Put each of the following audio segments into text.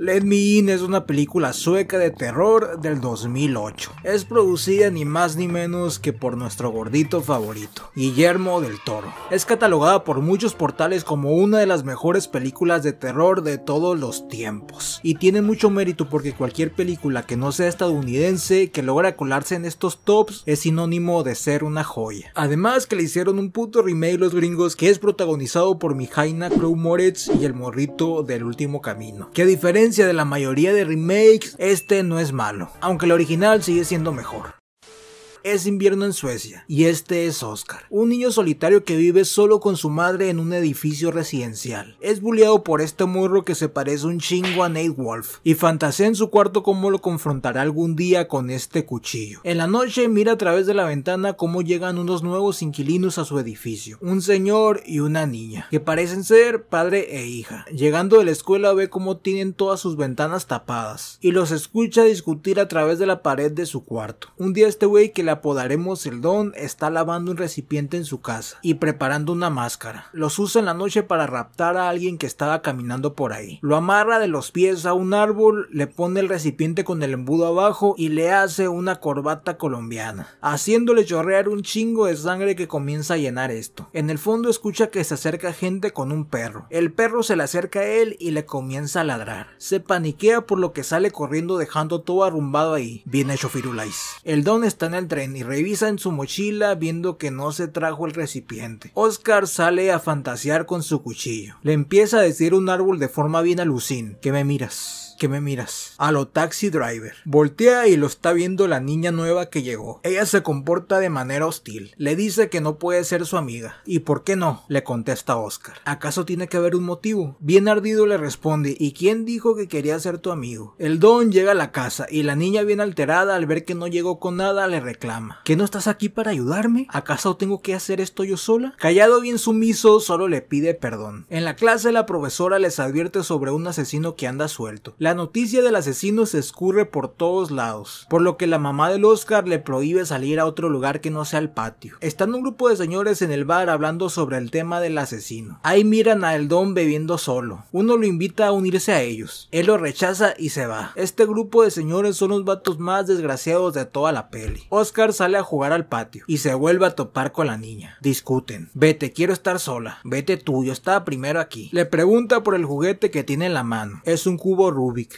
Let Me In es una película sueca de terror del 2008. Es producida ni más ni menos que por nuestro gordito favorito, Guillermo del Toro. Es catalogada por muchos portales como una de las mejores películas de terror de todos los tiempos. Y tiene mucho mérito porque cualquier película que no sea estadounidense que logra colarse en estos tops es sinónimo de ser una joya. Además que le hicieron un puto remake los gringos que es protagonizado por Mijaina Crow Moretz y el morrito del último camino. ¿Qué diferencia de la mayoría de remakes, este no es malo, aunque el original sigue siendo mejor es invierno en Suecia y este es Oscar, un niño solitario que vive solo con su madre en un edificio residencial. Es bulleado por este morro que se parece un chingo a Nate Wolf y fantasea en su cuarto cómo lo confrontará algún día con este cuchillo. En la noche mira a través de la ventana cómo llegan unos nuevos inquilinos a su edificio, un señor y una niña, que parecen ser padre e hija. Llegando de la escuela ve cómo tienen todas sus ventanas tapadas y los escucha discutir a través de la pared de su cuarto. Un día este güey que le apodaremos el Don está lavando un recipiente en su casa y preparando una máscara. Los usa en la noche para raptar a alguien que estaba caminando por ahí. Lo amarra de los pies a un árbol, le pone el recipiente con el embudo abajo y le hace una corbata colombiana, haciéndole chorrear un chingo de sangre que comienza a llenar esto. En el fondo escucha que se acerca gente con un perro. El perro se le acerca a él y le comienza a ladrar. Se paniquea por lo que sale corriendo dejando todo arrumbado ahí. Bien hecho Firulais. El Don está en el y revisa en su mochila viendo que no se trajo el recipiente. Oscar sale a fantasear con su cuchillo. Le empieza a decir un árbol de forma bien alucin. ¿Qué me miras? Que me miras? A lo taxi driver. Voltea y lo está viendo la niña nueva que llegó. Ella se comporta de manera hostil. Le dice que no puede ser su amiga. ¿Y por qué no? Le contesta Oscar. ¿Acaso tiene que haber un motivo? Bien ardido le responde. ¿Y quién dijo que quería ser tu amigo? El don llega a la casa y la niña bien alterada al ver que no llegó con nada le reclama. ¿Que no estás aquí para ayudarme? ¿Acaso tengo que hacer esto yo sola? Callado bien sumiso, solo le pide perdón. En la clase la profesora les advierte sobre un asesino que anda suelto. Noticia del asesino se escurre por todos lados, por lo que la mamá del Oscar le prohíbe salir a otro lugar que no sea el patio. Están un grupo de señores en el bar hablando sobre el tema del asesino. Ahí miran a el don bebiendo solo. Uno lo invita a unirse a ellos. Él lo rechaza y se va. Este grupo de señores son los vatos más desgraciados de toda la peli. Oscar sale a jugar al patio y se vuelve a topar con la niña. Discuten. Vete, quiero estar sola. Vete tú, yo estaba primero aquí. Le pregunta por el juguete que tiene en la mano. Es un cubo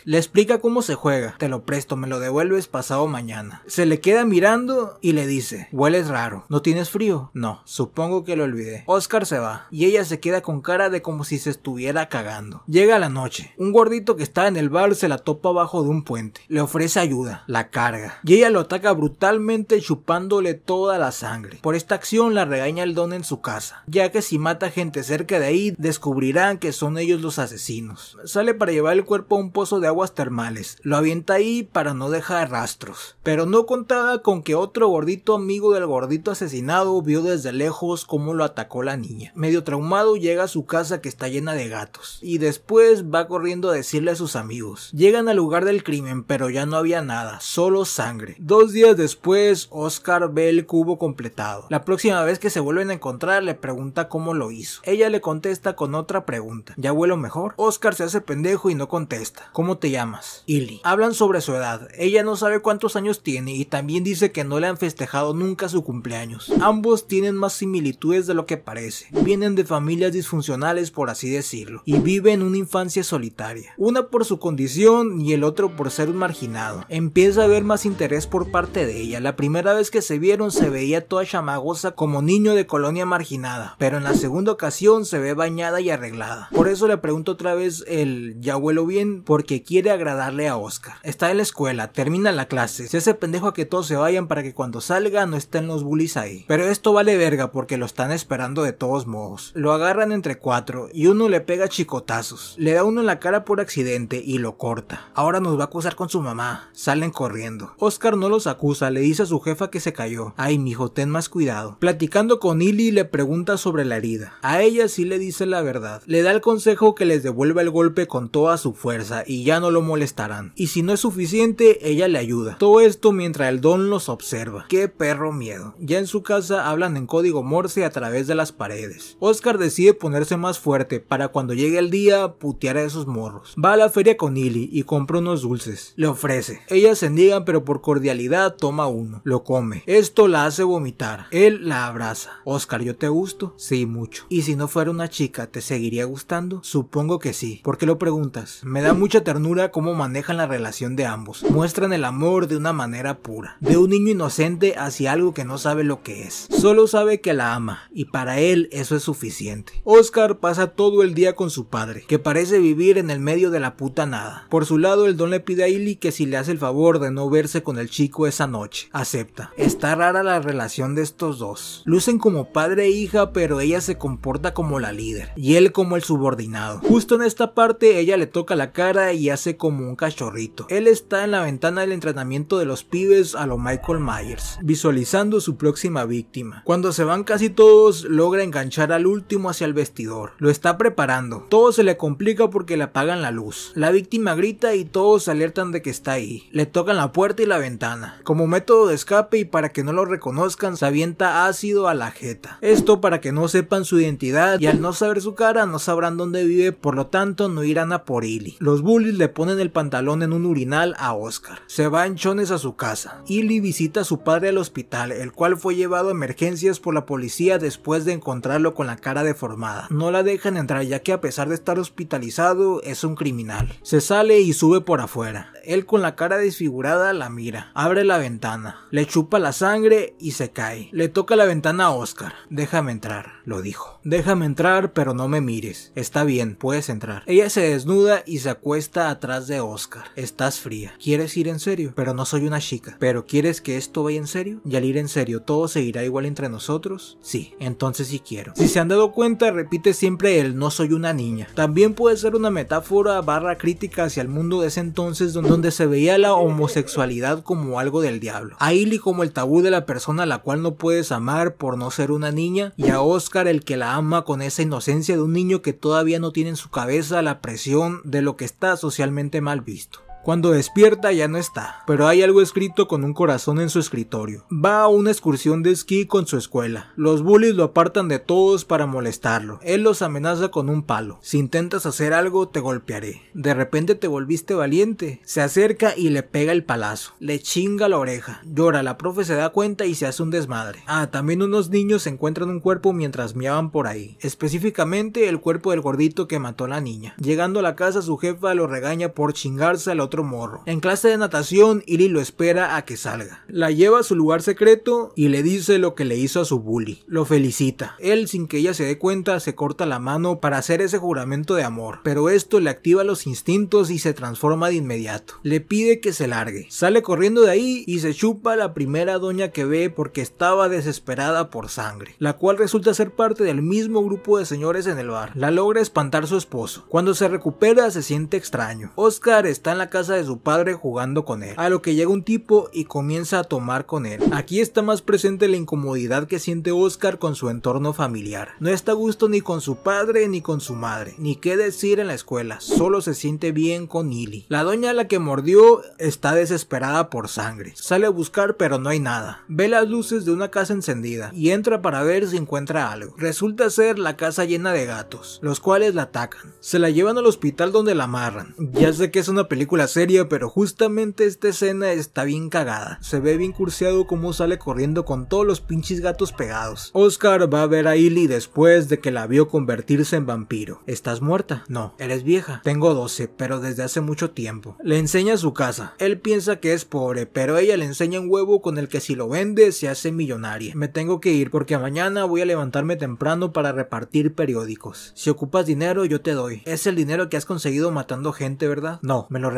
Le explica cómo se juega. Te lo presto, me lo devuelves pasado mañana. Se le queda mirando y le dice, hueles raro. ¿No tienes frío? No, supongo que lo olvidé. Oscar se va y ella se queda con cara de como si se estuviera cagando. Llega la noche. Un gordito que está en el bar se la topa abajo de un puente. Le ofrece ayuda, la carga. Y ella lo ataca brutalmente chupándole toda la sangre. Por esta acción la regaña el don en su casa, ya que si mata gente cerca de ahí descubrirán que son ellos los asesinos. Sale para llevar el cuerpo a un pozo de aguas termales. Lo avienta ahí para no dejar rastros. Pero no contaba con que otro gordito amigo del gordito asesinado vio desde lejos cómo lo atacó la niña. Medio traumado llega a su casa que está llena de gatos. Y después va corriendo a decirle a sus amigos. Llegan al lugar del crimen pero ya no había nada, solo sangre. Dos días después Oscar ve el cubo completado. La próxima vez que se vuelven a encontrar le pregunta cómo lo hizo. Ella le contesta con otra pregunta. ¿Ya vuelo mejor? Oscar se hace pendejo y no contesta. ¿Cómo te llamas? Illy. Hablan sobre su edad. Ella no sabe cuántos años tiene y también dice que no le han festejado nunca su cumpleaños. Ambos tienen más similitudes de lo que parece. Vienen de familias disfuncionales por así decirlo y viven una infancia solitaria. Una por su condición y el otro por ser un marginado. Empieza a haber más interés por parte de ella. La primera vez que se vieron se veía toda chamagosa como niño de colonia marginada, pero en la segunda ocasión se ve bañada y arreglada. Por eso le pregunto otra vez el ya huelo bien porque quiere agradarle a Oscar. Está en la escuela, termina la clase, se hace pendejo a que todos se vayan para que cuando salga no estén los bullies ahí. Pero esto vale verga porque lo están esperando de todos modos. Lo agarran entre cuatro y uno le pega chicotazos. Le da uno en la cara por accidente y lo corta. Ahora nos va a acusar con su mamá. Salen corriendo. Oscar no los acusa, le dice a su jefa que se cayó. Ay, mijo, ten más cuidado. Platicando con Illy le pregunta sobre la herida. A ella sí le dice la verdad. Le da el consejo que les devuelva el golpe con toda su fuerza y ya no lo molestarán. Y si no es suficiente, ella le ayuda. Todo esto mientras el don los observa. Qué perro miedo. Ya en su casa hablan en código Morse a través de las paredes. Oscar decide ponerse más fuerte para cuando llegue el día putear a esos morros. Va a la feria con Illy y compra unos dulces. Le ofrece. Ella se niega pero por cordialidad toma uno. Lo come. Esto la hace vomitar. Él la abraza. Oscar, ¿yo te gusto? Sí, mucho. ¿Y si no fuera una chica, te seguiría gustando? Supongo que sí. ¿Por qué lo preguntas? Me da mucha ternura cómo manejan la relación de ambos. Muestran el amor de una manera pura. De un niño inocente hacia algo que no sabe lo que es. Solo sabe que la ama y para él eso es suficiente. Oscar pasa todo el día con su padre, que parece vivir en el medio de la puta nada. Por su lado, el don le pide a Illy que si le hace el favor de no verse con el chico esa noche. Acepta. Está rara la relación de estos dos. Lucen como padre e hija, pero ella se comporta como la líder y él como el subordinado. Justo en esta parte ella le toca la cara y hace como un cachorrito. Él está en la ventana del entrenamiento de los pibes a lo Michael Myers, visualizando su próxima víctima. Cuando se van casi todos, logra enganchar al último hacia el vestidor. Lo está preparando. Todo se le complica porque le apagan la luz. La víctima grita y todos se alertan de que está ahí. Le tocan la puerta y la ventana. Como método de escape y para que no lo reconozcan, se avienta ácido a la jeta. Esto para que no sepan su identidad y al no saber su cara no sabrán dónde vive, por lo tanto no irán a por Illy. Los bullies le ponen el pantalón en un urinal a Oscar. Se va en chones a su casa. Illy visita a su padre al hospital, el cual fue llevado a emergencias por la policía después de encontrarlo con la cara deformada. No la dejan entrar ya que a pesar de estar hospitalizado es un criminal. Se sale y sube por afuera. Él con la cara desfigurada la mira. Abre la ventana. Le chupa la sangre y se cae. Le toca la ventana a Oscar. Déjame entrar, lo dijo. Déjame entrar, pero no me mires. Está bien, puedes entrar. Ella se desnuda y se acuesta atrás de Oscar. Estás fría. ¿Quieres ir en serio? Pero no soy una chica. ¿Pero quieres que esto vaya en serio? Y al ir en serio, ¿todo seguirá igual entre nosotros? Sí, entonces sí quiero. Si se han dado cuenta, repite siempre el no soy una niña. También puede ser una metáfora barra crítica hacia el mundo de ese entonces donde se veía la homosexualidad como algo del diablo. A Illy como el tabú de la persona a la cual no puedes amar por no ser una niña y a Oscar el que la ama con esa inocencia de un niño que todavía no tiene en su cabeza la presión de lo que está socialmente mal visto. Cuando despierta ya no está, pero hay algo escrito con un corazón en su escritorio. Va a una excursión de esquí con su escuela. Los bullies lo apartan de todos para molestarlo. Él los amenaza con un palo. Si intentas hacer algo, te golpearé. De repente te volviste valiente. Se acerca y le pega el palazo. Le chinga la oreja. Llora, la profe se da cuenta y se hace un desmadre. Ah, también unos niños encuentran un cuerpo mientras miaban por ahí. Específicamente el cuerpo del gordito que mató a la niña. Llegando a la casa su jefa lo regaña por chingarse al morro. En clase de natación, Illy lo espera a que salga. La lleva a su lugar secreto y le dice lo que le hizo a su bully. Lo felicita. Él, sin que ella se dé cuenta, se corta la mano para hacer ese juramento de amor. Pero esto le activa los instintos y se transforma de inmediato. Le pide que se largue. Sale corriendo de ahí y se chupa a la primera doña que ve porque estaba desesperada por sangre, la cual resulta ser parte del mismo grupo de señores en el bar. La logra espantar su esposo. Cuando se recupera se siente extraño. Oscar está en la casa de su padre jugando con él, a lo que llega un tipo y comienza a tomar con él. Aquí está más presente la incomodidad que siente Oscar con su entorno familiar. No está a gusto ni con su padre ni con su madre, ni qué decir en la escuela, solo se siente bien con Illy. La doña a la que mordió está desesperada por sangre. Sale a buscar pero no hay nada. Ve las luces de una casa encendida y entra para ver si encuentra algo. Resulta ser la casa llena de gatos, los cuales la atacan. Se la llevan al hospital donde la amarran. Ya sé que es una película seria, pero justamente esta escena está bien cagada. Se ve bien curseado como sale corriendo con todos los pinches gatos pegados. Oscar va a ver a Illy después de que la vio convertirse en vampiro. ¿Estás muerta? No. ¿Eres vieja? Tengo 12, pero desde hace mucho tiempo. Le enseña su casa. Él piensa que es pobre, pero ella le enseña un huevo con el que si lo vende se hace millonaria. Me tengo que ir porque mañana voy a levantarme temprano para repartir periódicos. Si ocupas dinero yo te doy. Es el dinero que has conseguido matando gente, ¿verdad? No, me lo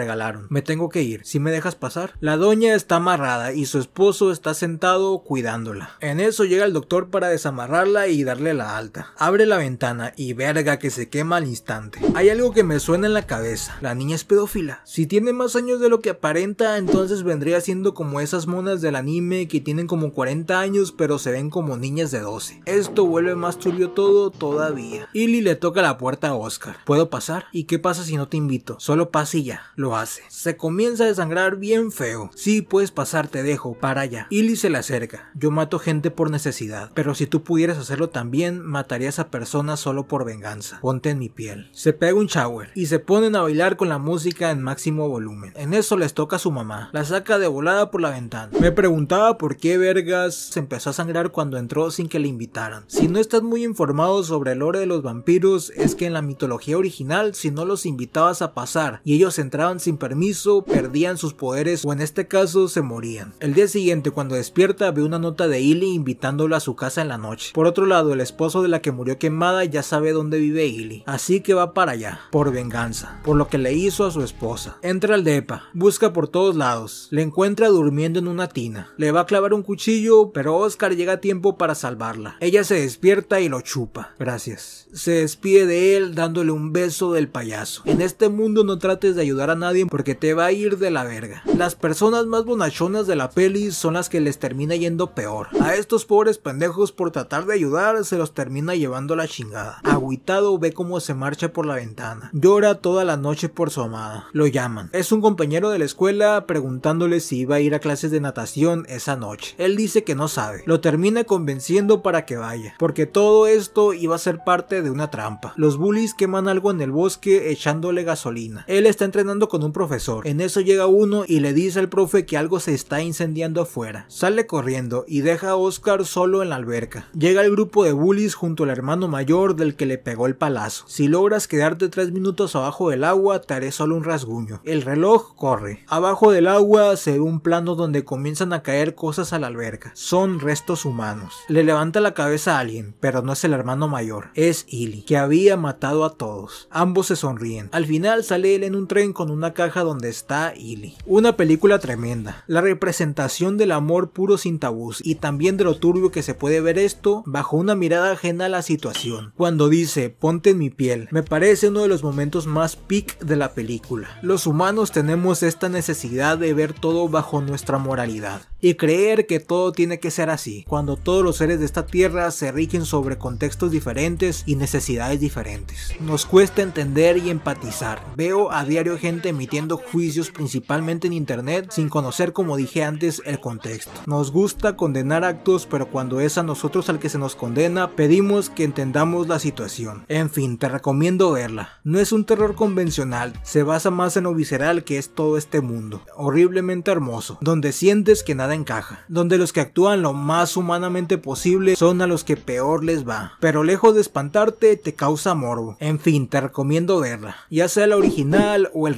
Me tengo que ir. ¿Si me dejas pasar? La doña está amarrada y su esposo está sentado cuidándola. En eso llega el doctor para desamarrarla y darle la alta. Abre la ventana y verga que se quema al instante. Hay algo que me suena en la cabeza. La niña es pedófila. Si tiene más años de lo que aparenta, entonces vendría siendo como esas monas del anime que tienen como 40 años pero se ven como niñas de 12. Esto vuelve más turbio todo todavía. Illy le toca la puerta a Oscar. ¿Puedo pasar? ¿Y qué pasa si no te invito? Solo pasa y ya. Lo hace. Se comienza a desangrar bien feo. Sí, puedes pasar, te dejo. Para allá. Illy se le acerca. Yo mato gente por necesidad. Pero si tú pudieras hacerlo también, matarías a personas solo por venganza. Ponte en mi piel. Se pega un shower y se ponen a bailar con la música en máximo volumen. En eso les toca a su mamá. La saca de volada por la ventana. Me preguntaba por qué vergas se empezó a sangrar cuando entró sin que le invitaran. Si no estás muy informado sobre el lore de los vampiros, es que en la mitología original, si no los invitabas a pasar y ellos entraban sin permiso, perdían sus poderes o en este caso se morían. El día siguiente, cuando despierta, ve una nota de Illy invitándolo a su casa en la noche. Por otro lado, el esposo de la que murió quemada ya sabe dónde vive Illy, así que va para allá, por venganza, por lo que le hizo a su esposa. Entra al depa, busca por todos lados, le encuentra durmiendo en una tina, le va a clavar un cuchillo, pero Oscar llega a tiempo para salvarla. Ella se despierta y lo chupa. Gracias. Se despide de él dándole un beso del payaso. En este mundo no trates de ayudar a nadie porque te va a ir de la verga. Las personas más bonachonas de la peli son las que les termina yendo peor. A estos pobres pendejos por tratar de ayudar se los termina llevando la chingada. Agüitado ve cómo se marcha por la ventana. Llora toda la noche por su amada. Lo llaman. Es un compañero de la escuela preguntándole si iba a ir a clases de natación esa noche. Él dice que no sabe. Lo termina convenciendo para que vaya. Porque todo esto iba a ser parte de una trampa. Los bullies queman algo en el bosque echándole gasolina. Él está entrenando con un profesor. En eso llega uno y le dice al profe que algo se está incendiando afuera. Sale corriendo y deja a Oscar solo en la alberca. Llega el grupo de bullies junto al hermano mayor del que le pegó el palazo. Si logras quedarte tres minutos abajo del agua, te haré solo un rasguño. El reloj corre. Abajo del agua se ve un plano donde comienzan a caer cosas a la alberca. Son restos humanos. Le levanta la cabeza a alguien, pero no es el hermano mayor, es Illy, que había matado a todos. Ambos se sonríen. Al final sale él en un tren con una caja donde está Illy. Una película tremenda. La representación del amor puro sin tabús y también de lo turbio que se puede ver esto bajo una mirada ajena a la situación. Cuando dice ponte en mi piel, me parece uno de los momentos más peak de la película. Los humanos tenemos esta necesidad de ver todo bajo nuestra moralidad y creer que todo tiene que ser así, cuando todos los seres de esta tierra se rigen sobre contextos diferentes y necesidades diferentes. Nos cuesta entender y empatizar. Veo a diario gente emitiendo juicios principalmente en internet sin conocer como dije antes el contexto. Nos gusta condenar actos pero cuando es a nosotros al que se nos condena pedimos que entendamos la situación. En fin, te recomiendo verla. No es un terror convencional, se basa más en lo visceral que es todo este mundo. Horriblemente hermoso, donde sientes que nada encaja, donde los que actúan lo más humanamente posible son a los que peor les va, pero lejos de espantarte te causa morbo. En fin, te recomiendo verla, ya sea la original o el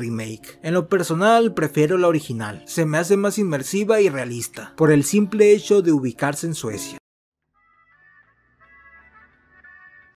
En lo personal prefiero la original, se me hace más inmersiva y realista, por el simple hecho de ubicarse en Suecia.